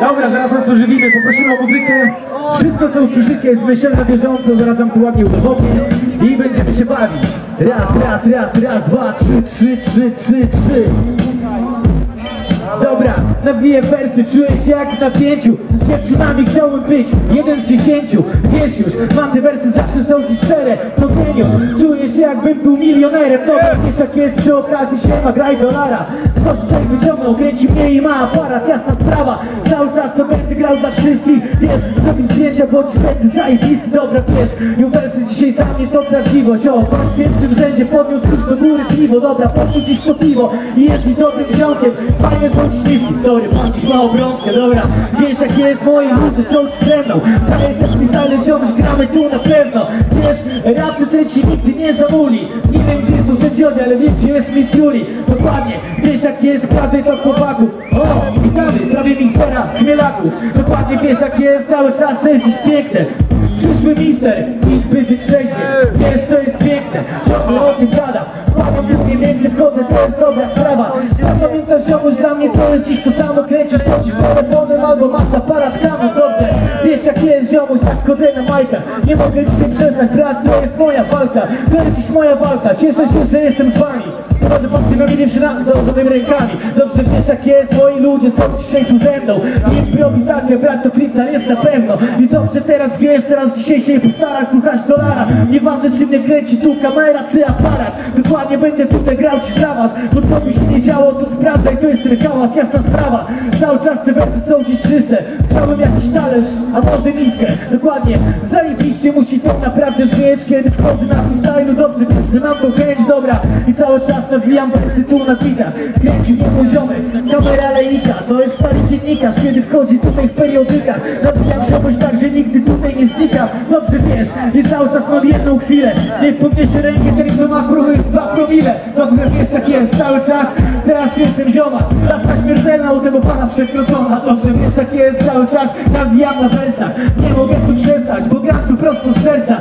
Dobra, zaraz was ożywimy, poprosimy o muzykę. Wszystko co usłyszycie jest myślane na bieżąco, zaraz wam to ładnie udowodnię. I będziemy się bawić. Raz, raz, raz, raz, dwa, trzy, trzy, trzy, trzy, trzy. Dobra, nawiję wersy, czuję się jak w napięciu. Z dziewczynami chciałbym być, jeden z dziesięciu. Wiesz już, mam te wersy zawsze są ci szczere. To geniusz, czuję się jakbym był milionerem. Dobra, wiesz jak jest przy okazji. Się ma graj dolara Ktoś tutaj wyciągnął, kręci mnie i ma aparat, jasna sprawa. Cały czas to będę grał dla wszystkich Wiesz, robić zdjęcia, bo ci będę zajebisty Dobra, wiesz, i wersy dzisiaj dla mnie to prawdziwość. O, gość w pierwszym rzędzie podniósł tuż do góry piwo. Dobra, podniósł dziś to piwo i jesteś dobrym ziomkiem. Fajne są śliwki, sorry, mam dziś małą brączkę, dobra. Wiesz jak jest, moi ludzie są ci ze mną. Daję ten freestyle, ziomuś, gramy tu na pewno. Wiesz, rap to ten ci nigdy nie zamuli. Nie wiem gdzie są sędziowie, ale wiem gdzie jest Miss Yuri Dokładnie, wiesz jak jest, pracę to chłopaków O, witamy, prawie mistera chmielaków Dokładnie wiesz jak jest, cały czas to jest dziś piękne. Przyszły mister, izby wytrzeźwie. Wiesz to jest piękne, ciągle o tym gadam Pamiętam nie gdy wchodzę, to jest dobra sprawa. Zapamiętasz ziomuś, dla mnie to jest dziś to samo. Kręcisz to dziś telefonem albo masz aparat kamer Dobrze, wiesz jak jest ziomuś, tak chodzę na majkach Nie mogę dzisiaj przestać, brat, to jest moja walka. To jest dziś moja walka, cieszę się, że jestem z wami może na mnie dziewczyna z założonymi rękami. Dobrze wiesz jak jest, moi ludzie są dzisiaj tu ze mną. Improwizacja, brat, to freestyle jest na pewno. I dobrze teraz wiesz, teraz dzisiaj się postarasz Słuchasz dolara, nieważne czy mnie kręci tu kamera czy aparat. Dokładnie będę tutaj grał ci dla was. Bo co by się nie działo, to sprawdzaj, to jest ten hałas, jasna sprawa. Cały czas te wersy są dziś czyste. Chciałbym jakiś talerz, a może miskę Dokładnie, zajebiście musi to naprawdę żyć Kiedy wchodzę na freestylu, dobrze wiesz, że mam tą chęć, dobra. I cały czas nawijam wersy tu na bitach Kręci mnie poziomek, kamera lejka To jest stary dziennikarz, kiedy wchodzi tutaj w periodykach Nawijam czegoś tak, że nigdy tutaj nie znikam Dobrze wiesz, i cały czas mam jedną chwilę. Niech podniesie rękę ten, kto ma próby dwa promile. Dobrze wiesz jak jest, cały czas. Teraz jestem zioma, dawka śmiertelna u tego pana przekroczona. Dobrze wiesz jak jest, cały czas. Nawijam na wersach. Nie mogę tu przestać, bo gram tu prosto z serca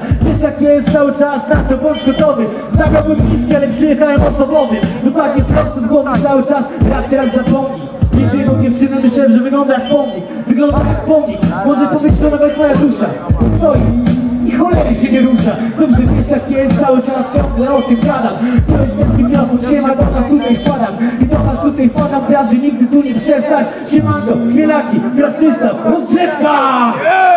Jest, cały czas na to bądź gotowy. Zagrałbym niski, ale przyjechałem osobowy. Dokładnie prosto z głowy cały czas, rap teraz zapomnij. Widzę jedną dziewczynę, myślałem, że wygląda jak pomnik. Wygląda jak pomnik, może powiedzieć to nawet moja dusza. Stoi i cholery się nie rusza. Dobrze wiesz jak jest, cały czas ciągle o tym gadam. To jest ten mikrofon, siema, do was tutaj wpadam. I do was tutaj wpadam, brat, że nigdy tu nie przestać. Siemanko, chwielaki, krasnystaw, rozgrzewka!